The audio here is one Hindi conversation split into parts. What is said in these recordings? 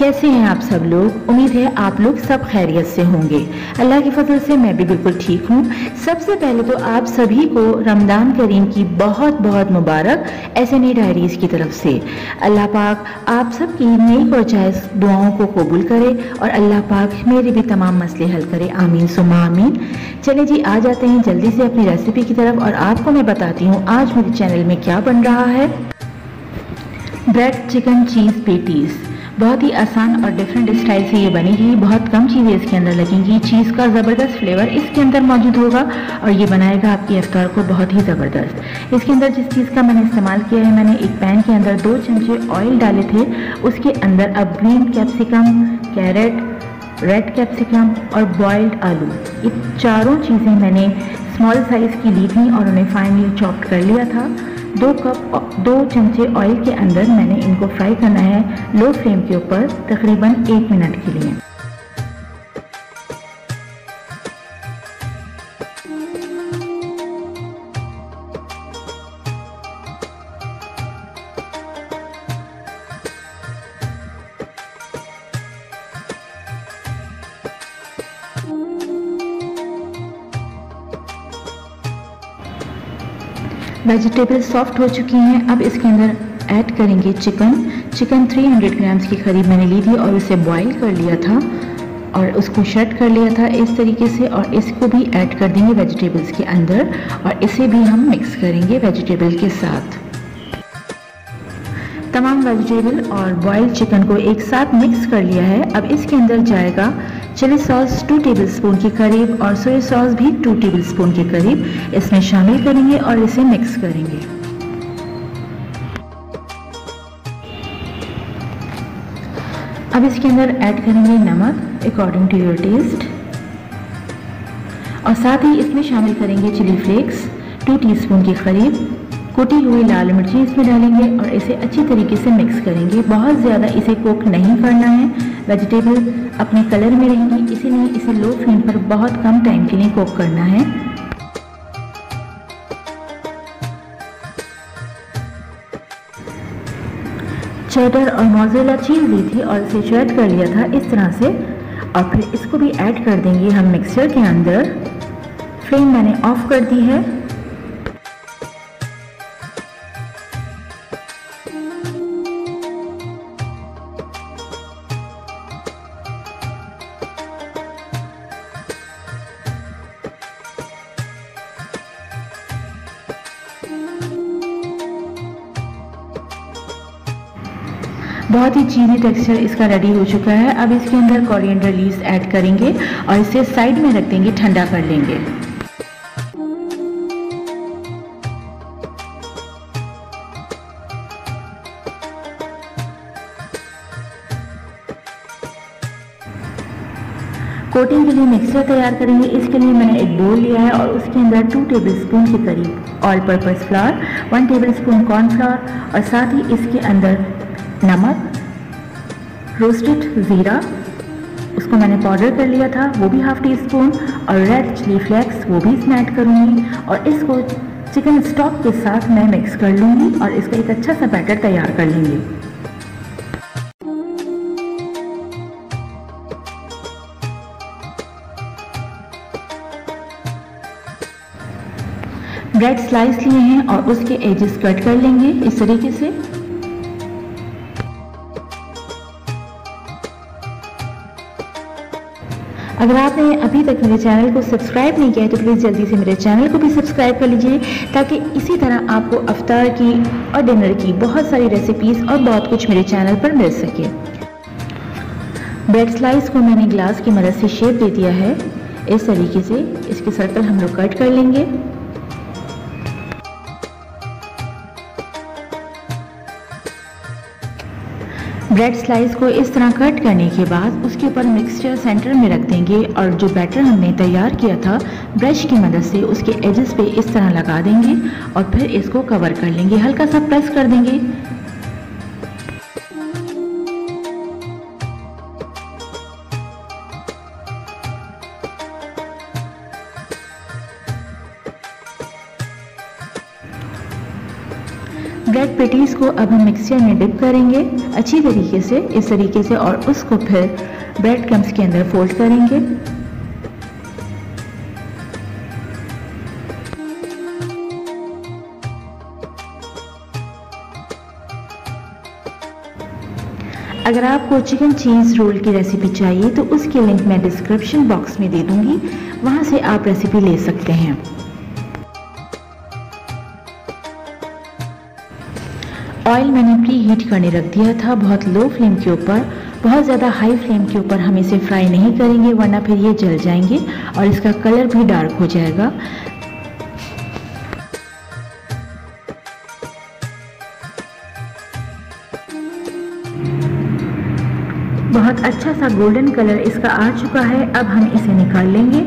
कैसे हैं आप सब लोग? उम्मीद है आप लोग सब खैरियत से होंगे। अल्लाह की फजल से मैं भी बिल्कुल ठीक हूँ। सबसे पहले तो आप सभी को रमज़ान करीम की बहुत बहुत मुबारक ऐसे नई डायरीज़ की तरफ़ से। अल्लाह पाक आप सब की नई और दुआओं को कबूल करे और अल्लाह पाक मेरे भी तमाम मसले हल करे। आमीन सुमा आमीन। चले जी, आ जाते हैं जल्दी से अपनी रेसिपी की तरफ़ और आपको मैं बताती हूँ आज मेरे चैनल में क्या बन रहा है। ब्रेड चिकन चीज़ पेटीज़ बहुत ही आसान और डिफरेंट स्टाइल से ये बनेगी बहुत कम चीज़ें इसके अंदर लगेंगी। चीज़ का ज़बरदस्त फ्लेवर इसके अंदर मौजूद होगा और ये बनाएगा आपकी अफ्तार को बहुत ही ज़बरदस्त। इसके अंदर जिस चीज़ का मैंने इस्तेमाल किया है, मैंने एक पैन के अंदर दो चमचे ऑयल डाले थे। उसके अंदर अब green capsicum carrot red capsicum और बॉइल्ड आलू। ये चारों चीज़ें मैंने स्मॉल साइज़ की ली थी और उन्हें फाइनली चॉप्ड कर लिया था। दो कप दो चमचे ऑयल के अंदर मैंने इनको फ्राई करना है लो फ्लेम के ऊपर, तकरीबन एक मिनट के लिए। वेजिटेबल सॉफ्ट हो चुकी हैं। अब इसके अंदर ऐड करेंगे चिकन। चिकन 300 ग्राम्स की करीब मैंने ली थी और उसे बॉईल कर लिया था और उसको शट कर लिया था इस तरीके से और इसको भी ऐड कर देंगे वेजिटेबल्स के अंदर और इसे भी हम मिक्स करेंगे वेजिटेबल के साथ। तमाम वेजिटेबल और बॉइल्ड चिकन को एक साथ मिक्स कर लिया है। अब इसके अंदर जाएगा चिली सॉस टू टेबलस्पून के करीब और सोया सॉस भी टू टेबलस्पून के करीब। इसमें शामिल करेंगे और इसे मिक्स करेंगे। अब इसके अंदर ऐड करेंगे नमक अकॉर्डिंग टू योर टेस्ट और साथ ही इसमें शामिल करेंगे चिली फ्लेक्स टू टीस्पून के करीब। कुटी हुई लाल मिर्ची इसमें डालेंगे और इसे अच्छी तरीके से मिक्स करेंगे। बहुत ज़्यादा इसे कुक नहीं करना है। वेजिटेबल अपने कलर में रहेंगी, इसीलिए इसे लो फ्लेम पर बहुत कम टाइम के लिए कुक करना है। चेडर और मोजेला चीज़ ली थी और इसे शेड कर लिया था इस तरह से। और फिर इसको भी ऐड कर देंगे हम मिक्सचर के अंदर। फ्लेम मैंने ऑफ़ कर दी है। बहुत ही चीनी टेक्सचर इसका रेडी हो चुका है। अब इसके अंदर कोरिएंडर लीव्स ऐड करेंगे और इसे साइड में रख देंगे, ठंडा कर लेंगे। कोटिंग के लिए मिक्सचर तैयार करेंगे। इसके लिए मैंने एक बोल लिया है और उसके अंदर टू टेबल स्पून के करीब all purpose flour one tablespoon cornflour और साथ ही इसके अंदर नमक रोस्टेड ज़ीरा, उसको मैंने पाउडर कर लिया था, वो भी हाफ़ टी स्पून और रेड चिली फ्लेक्स वो भी इसमें ऐड करूँगी, और इसको चिकन स्टॉक के साथ मैं मिक्स कर लूँगी, और इसका एक अच्छा सा बैटर तैयार कर लेंगे। ब्रेड स्लाइस लिए हैं, और उसके एजेस कट कर लेंगे, इस तरीके से। अगर आपने अभी तक मेरे चैनल को सब्सक्राइब नहीं किया है तो प्लीज़ जल्दी से मेरे चैनल को भी सब्सक्राइब कर लीजिए, ताकि इसी तरह आपको अफ्तार की और डिनर की बहुत सारी रेसिपीज़ और बहुत कुछ मेरे चैनल पर मिल सके। ब्रेड स्लाइस को मैंने ग्लास की मदद से शेप दे दिया है। इस तरीके से इसके सर्कल हम लोग कट कर लेंगे। ब्रेड स्लाइस को इस तरह कट करने के बाद उसके ऊपर मिक्सचर सेंटर में रख देंगे और जो बैटर हमने तैयार किया था ब्रश की मदद से उसके एजेस पे इस तरह लगा देंगे और फिर इसको कवर कर लेंगे। हल्का सा प्रेस कर देंगे। ब्रेड पेटीज को अब हम मिक्सचर में डिप करेंगे। अच्छी तरीके से, इस तरीके से और उसको फिर ब्रेड क्रम्स के अंदर फोल्ड करेंगे। अगर आपको चिकन चीज़ रोल की रेसिपी चाहिए तो उसकी लिंक मैं डिस्क्रिप्शन बॉक्स में दे दूँगी। वहाँ से आप रेसिपी ले सकते हैं। ऑयल मैंने प्री हीट करने रख दिया था बहुत लो फ्लेम के ऊपर। बहुत ज़्यादा हाई फ्लेम के ऊपर हम इसे फ्राई नहीं करेंगे, वरना फिर ये जल जाएँगे और इसका कलर भी डार्क हो जाएगा। बहुत अच्छा सा गोल्डन कलर इसका आ चुका है, अब हम इसे निकाल लेंगे।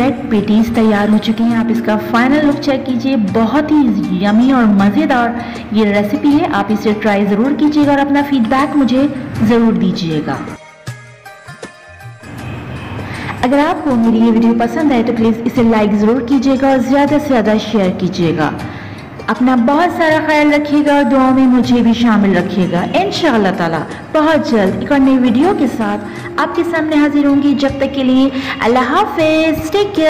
ब्रेड पेटीज तैयार हो चुके हैं। आप इसका फाइनल लुक चेक कीजिए। बहुत ही यमी और मज़ेदार ये रेसिपी है। आप इसे ट्राई ज़रूर कीजिएगा और अपना फीडबैक मुझे ज़रूर दीजिएगा। अगर आपको मेरी ये वीडियो पसंद आए तो प्लीज़ इसे लाइक ज़रूर कीजिएगा और ज़्यादा से ज़्यादा शेयर कीजिएगा। अपना बहुत सारा ख्याल रखिएगा और दुआ में मुझे भी शामिल रखिएगा। इन ताला, बहुत जल्द एक और नई वीडियो के साथ आपके सामने हाजिर होंगी। जब तक के लिए अल्लाह हाफिज टेक केयर